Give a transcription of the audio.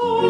Oh.